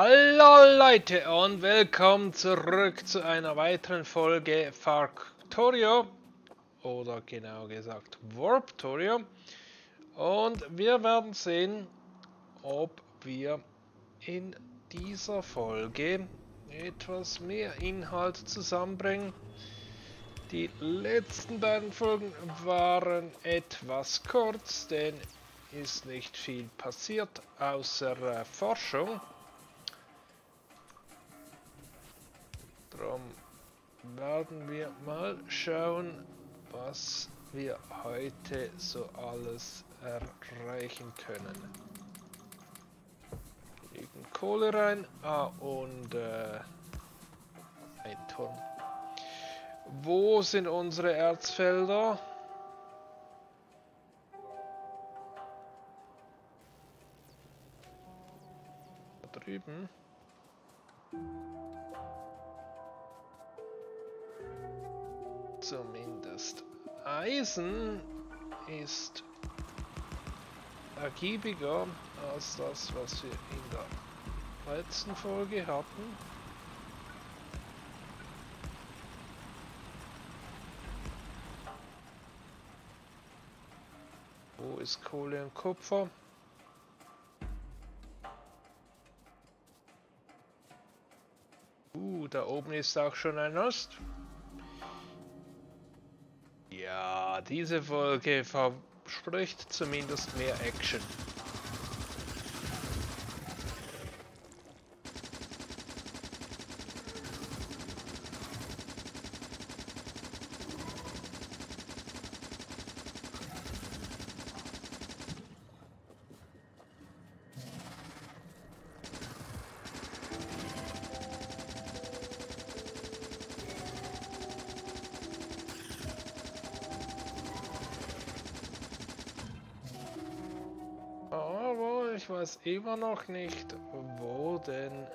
Hallo Leute und willkommen zurück zu einer weiteren Folge Factorio oder genau gesagt Warptorio und wir werden sehen, ob wir in dieser Folge etwas mehr Inhalt zusammenbringen. Die letzten beiden Folgen waren etwas kurz, denn ist nicht viel passiert außer äh, Forschung. Darum werden wir mal schauen, was wir heute so alles erreichen können. Legen Kohle rein. Ah, und äh, ein Turm. Wo sind unsere Erzfelder? Da drüben. Zumindest. Eisen ist ergiebiger als das, was wir in der letzten Folge hatten. Wo ist Kohle und Kupfer? Uh, da oben ist auch schon ein Ost. Diese Folge verspricht zumindest mehr Action. Ich weiß immer noch nicht, wo denn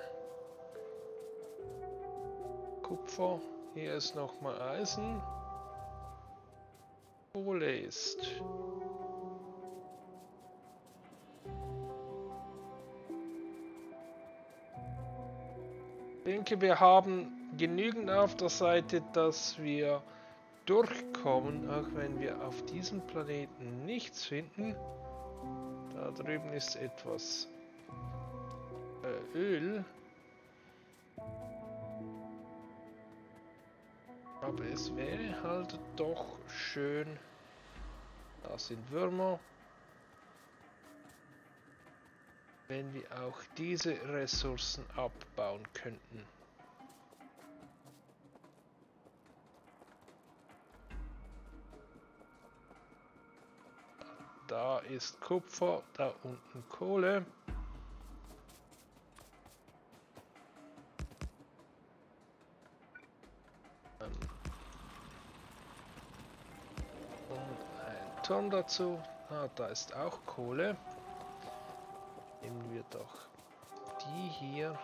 Kupfer, hier ist nochmal Eisen, Kohle ist. Ich denke, wir haben genügend auf der Seite, dass wir durchkommen, auch wenn wir auf diesem Planeten nichts finden. Da drüben ist etwas äh, Öl. Aber es wäre halt doch schön. Da sind Würmer. Wenn wir auch diese Ressourcen abbauen könnten. Da ist Kupfer, da unten Kohle. Und ein Turm dazu. Ah, da ist auch Kohle. Nehmen wir doch die hier.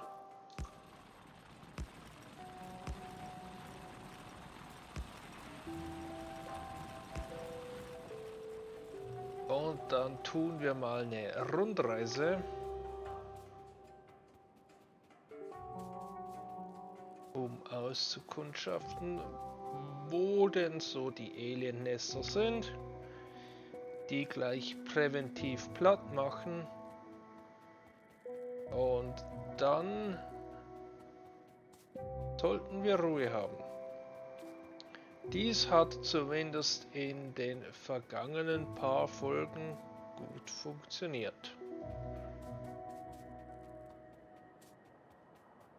Tun wir mal eine Rundreise. Um auszukundschaften, wo denn so die Alien-Nester sind. Die gleich präventiv platt machen. Und dann sollten wir Ruhe haben. Dies hat zumindest in den vergangenen paar Folgen gut funktioniert.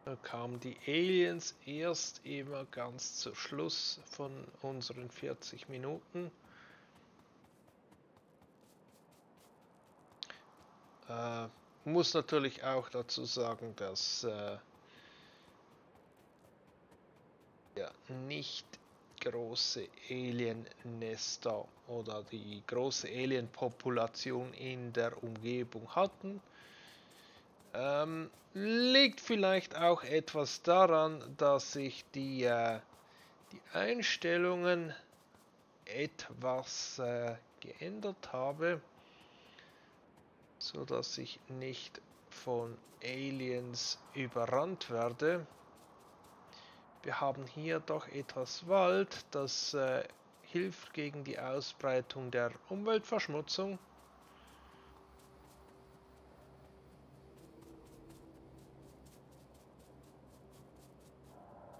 Da kamen die Aliens erst immer ganz zu Schluss von unseren 40 Minuten. Äh, muss natürlich auch dazu sagen, dass äh, ja, nicht große Alien-Nester oder die große Alien-Population in der Umgebung hatten. Ähm, liegt vielleicht auch etwas daran, dass ich die, äh, die Einstellungen etwas äh, geändert habe, so dass ich nicht von Aliens überrannt werde. Wir haben hier doch etwas Wald, das äh, hilft gegen die Ausbreitung der Umweltverschmutzung.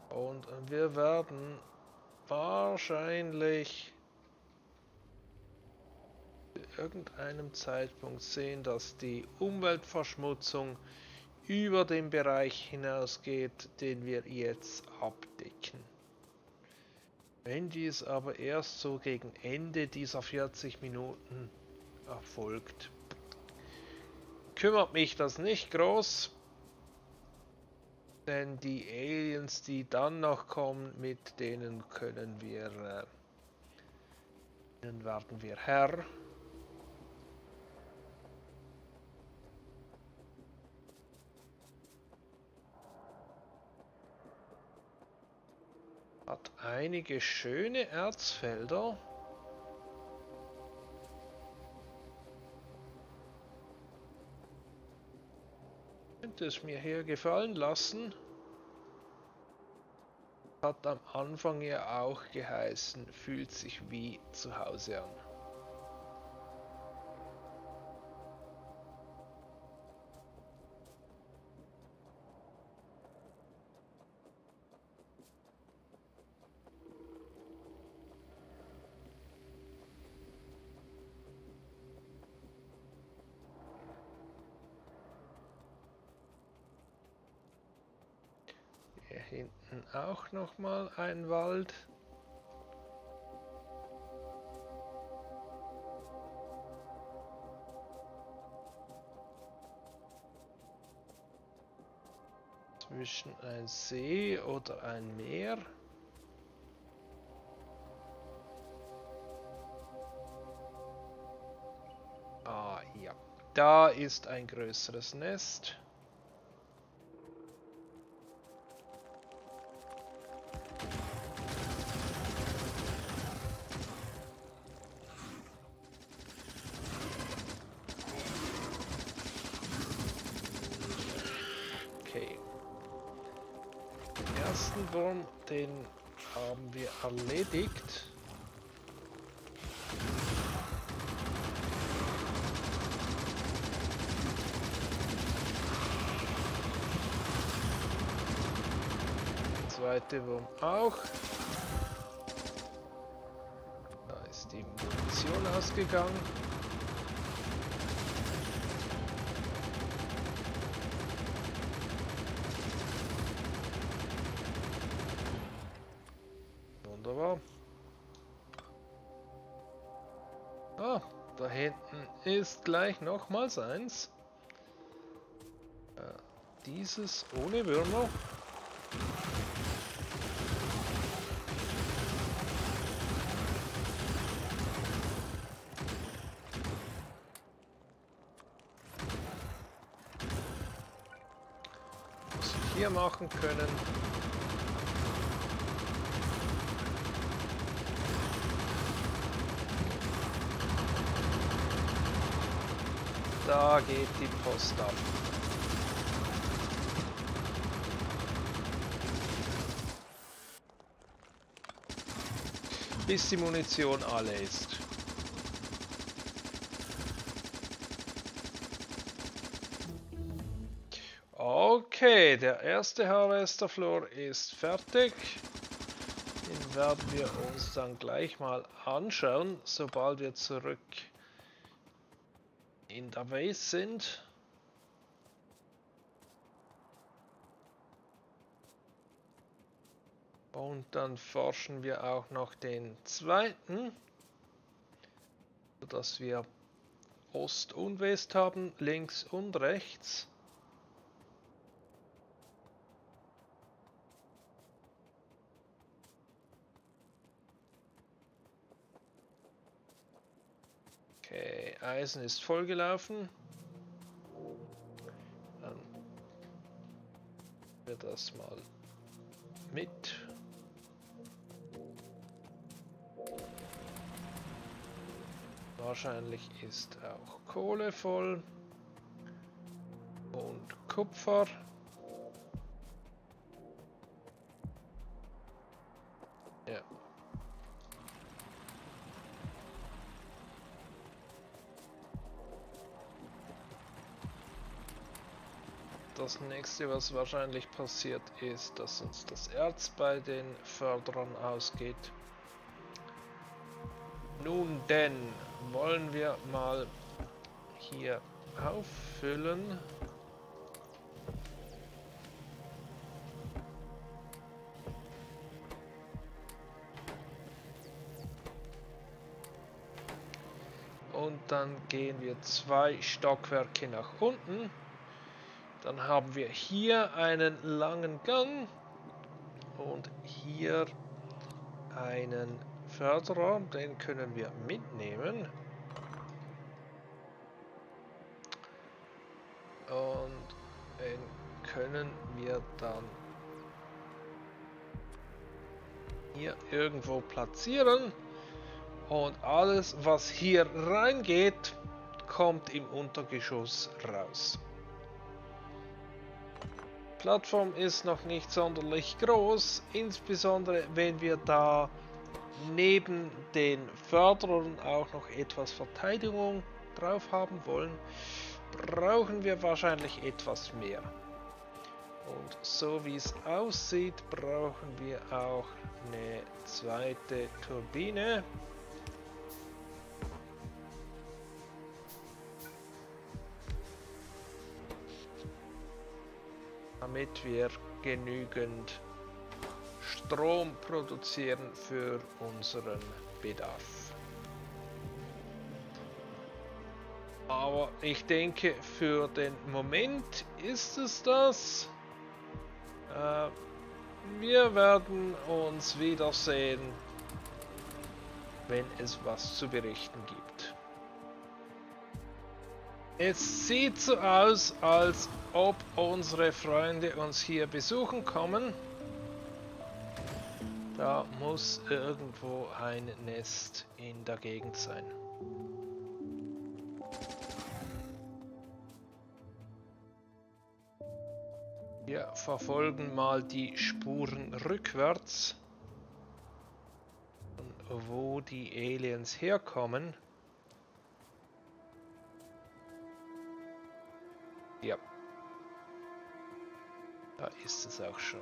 Und wir werden wahrscheinlich zu irgendeinem Zeitpunkt sehen, dass die Umweltverschmutzung über den Bereich hinausgeht, den wir jetzt abdecken. Wenn dies aber erst so gegen Ende dieser 40 Minuten erfolgt, kümmert mich das nicht groß, denn die Aliens, die dann noch kommen, mit denen können wir, äh, dann werden wir Herr. Hat einige schöne Erzfelder. Könnte es mir hier gefallen lassen. Hat am Anfang ja auch geheißen, fühlt sich wie zu Hause an. Hinten auch noch mal ein Wald. Zwischen ein See oder ein Meer. Ah ja, da ist ein größeres Nest. Den haben wir erledigt. zweite Wurm auch. Da ist die Munition ausgegangen. Ist gleich nochmals eins. Äh, dieses ohne Würmer. Was wir hier machen können, Da geht die Post ab. Bis die Munition alle ist. Okay, der erste Harvester Floor ist fertig. Den werden wir uns dann gleich mal anschauen, sobald wir zurück in der Base sind. Und dann forschen wir auch noch den zweiten, sodass wir Ost und West haben, links und rechts. Eisen ist vollgelaufen. Dann wird das mal mit. Wahrscheinlich ist auch Kohle voll. Und Kupfer. Das nächste, was wahrscheinlich passiert, ist, dass uns das Erz bei den Förderern ausgeht. Nun denn, wollen wir mal hier auffüllen. Und dann gehen wir zwei Stockwerke nach unten. Dann haben wir hier einen langen Gang und hier einen Förderer, den können wir mitnehmen. Und den können wir dann hier irgendwo platzieren. Und alles, was hier reingeht, kommt im Untergeschoss raus. Plattform ist noch nicht sonderlich groß, insbesondere wenn wir da neben den Förderern auch noch etwas Verteidigung drauf haben wollen brauchen wir wahrscheinlich etwas mehr. Und so wie es aussieht, brauchen wir auch eine zweite Turbine. Damit wir genügend Strom produzieren für unseren Bedarf. Aber ich denke, für den Moment ist es das. Äh, wir werden uns wiedersehen, wenn es was zu berichten gibt. Es sieht so aus, als ob unsere Freunde uns hier besuchen kommen. Da muss irgendwo ein Nest in der Gegend sein. Wir verfolgen mal die Spuren rückwärts, wo die Aliens herkommen. Da ist es auch schon.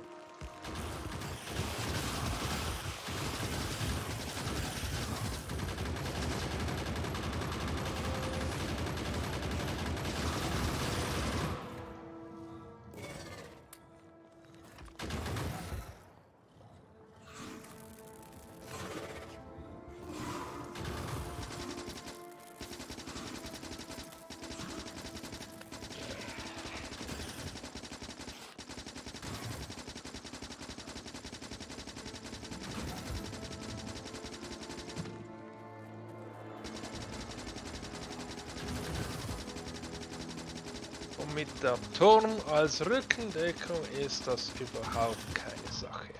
Mit der Turm als Rückendeckung ist das überhaupt keine Sache.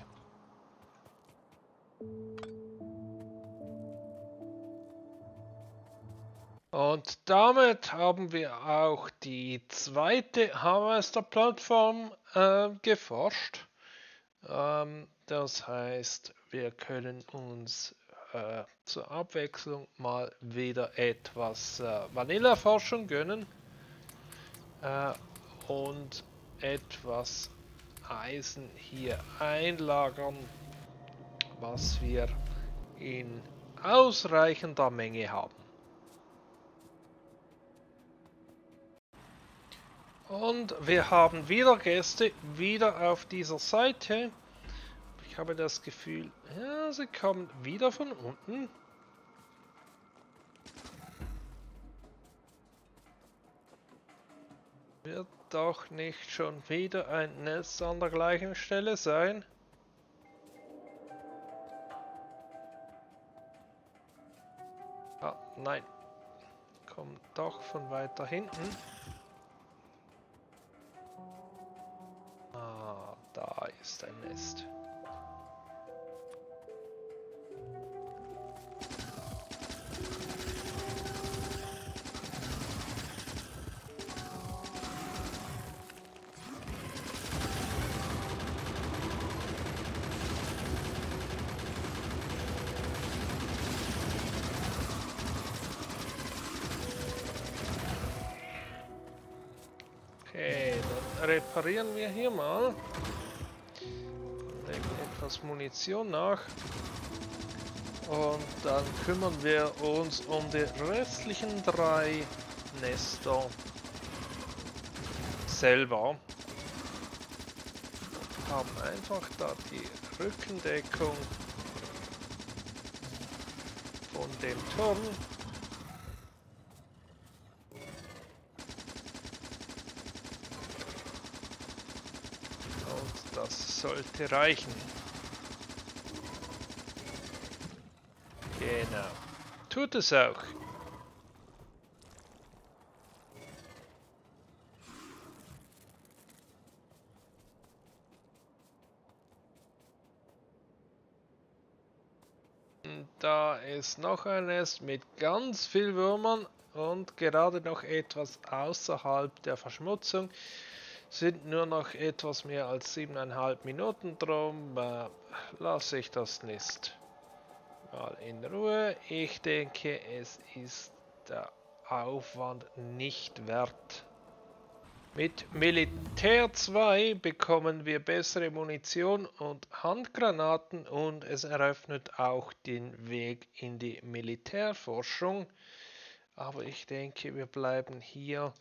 Und damit haben wir auch die zweite Harvester-Plattform äh, geforscht. Ähm, das heißt, wir können uns äh, zur Abwechslung mal wieder etwas äh, Vanilla-Forschung gönnen äh, und etwas Eisen hier einlagern, was wir in ausreichender Menge haben. Und wir haben wieder Gäste, wieder auf dieser Seite. Ich habe das Gefühl, ja, sie kommen wieder von unten. Wird doch nicht schon wieder ein Netz an der gleichen Stelle sein? Ah, nein. Kommt doch von weiter hinten. Ah, da ist ein Nest. Reparieren wir hier mal. Legen etwas Munition nach. Und dann kümmern wir uns um die restlichen drei Nester selber. Haben einfach da die Rückendeckung von dem Turm. Und das sollte reichen. Genau. Tut es auch. Da ist noch ein Nest mit ganz viel Würmern und gerade noch etwas außerhalb der Verschmutzung. Sind nur noch etwas mehr als siebeneinhalb Minuten drum. Äh, lasse ich das Nest mal in Ruhe. Ich denke, es ist der Aufwand nicht wert. Mit Militär 2 bekommen wir bessere Munition und Handgranaten und es eröffnet auch den Weg in die Militärforschung. Aber ich denke, wir bleiben hier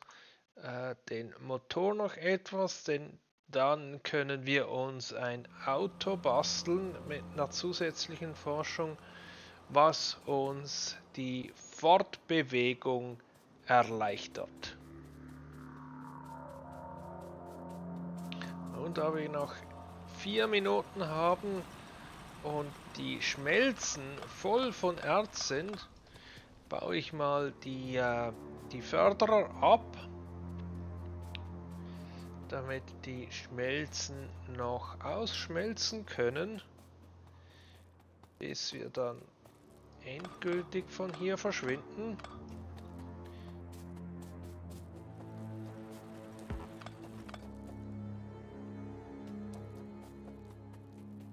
äh, den Motor noch etwas, denn dann können wir uns ein Auto basteln mit einer zusätzlichen Forschung was uns die Fortbewegung erleichtert. Und da wir noch vier Minuten haben und die Schmelzen voll von Erz sind, baue ich mal die, äh, die Förderer ab, damit die Schmelzen noch ausschmelzen können, bis wir dann endgültig von hier verschwinden.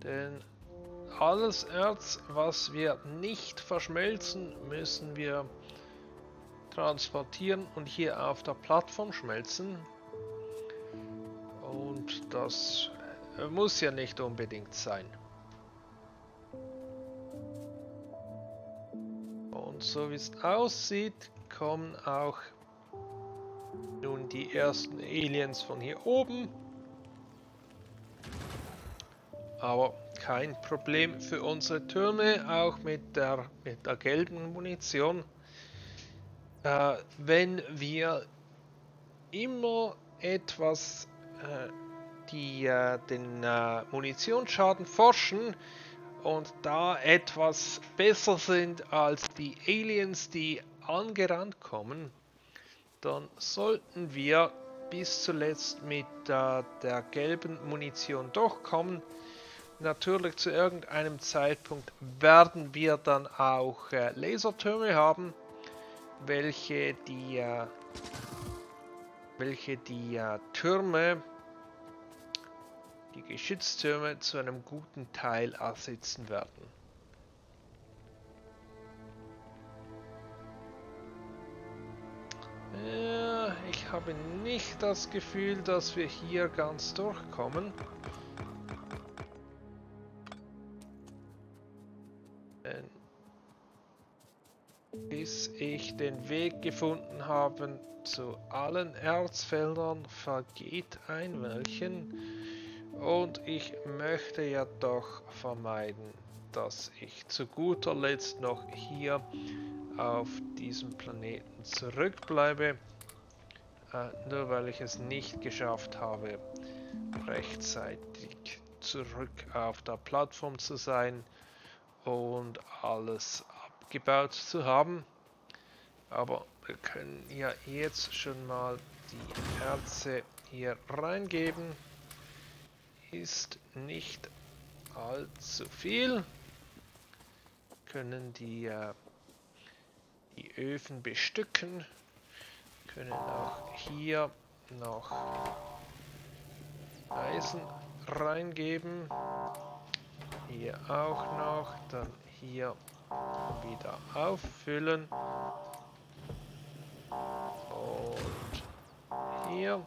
Denn alles Erz, was wir nicht verschmelzen, müssen wir transportieren und hier auf der Plattform schmelzen. Und das muss ja nicht unbedingt sein. Und so wie es aussieht, kommen auch nun die ersten Aliens von hier oben. Aber kein Problem für unsere Türme, auch mit der, mit der gelben Munition. Äh, wenn wir immer etwas äh, die, äh, den äh, Munitionsschaden forschen, und da etwas besser sind als die Aliens, die angerannt kommen, dann sollten wir bis zuletzt mit äh, der gelben Munition durchkommen. Natürlich zu irgendeinem Zeitpunkt werden wir dann auch äh, Lasertürme haben, welche die, äh, welche die äh, Türme die Geschütztürme zu einem guten Teil ersetzen werden. Ja, ich habe nicht das Gefühl, dass wir hier ganz durchkommen. Denn bis ich den Weg gefunden habe zu allen Erzfeldern, vergeht ein Weilchen. Und ich möchte ja doch vermeiden, dass ich zu guter Letzt noch hier auf diesem Planeten zurückbleibe, äh, nur weil ich es nicht geschafft habe, rechtzeitig zurück auf der Plattform zu sein und alles abgebaut zu haben. Aber wir können ja jetzt schon mal die Herze hier reingeben ist nicht allzu viel. Können die, äh, die Öfen bestücken. Können auch hier noch Eisen reingeben. Hier auch noch. Dann hier wieder auffüllen. Und hier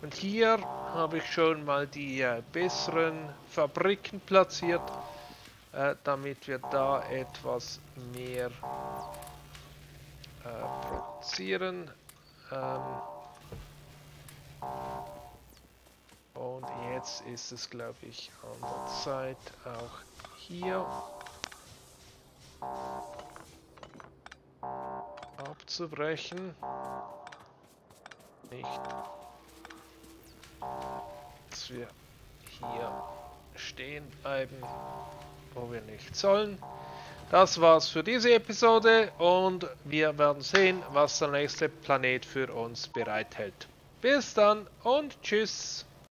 Und hier habe ich schon mal die äh, besseren Fabriken platziert, äh, damit wir da etwas mehr äh, produzieren. Ähm und jetzt ist es, glaube ich, an der Zeit auch hier abzubrechen. Nicht, dass wir hier stehen bleiben, wo wir nicht sollen. Das war's für diese Episode und wir werden sehen, was der nächste Planet für uns bereithält. Bis dann und tschüss.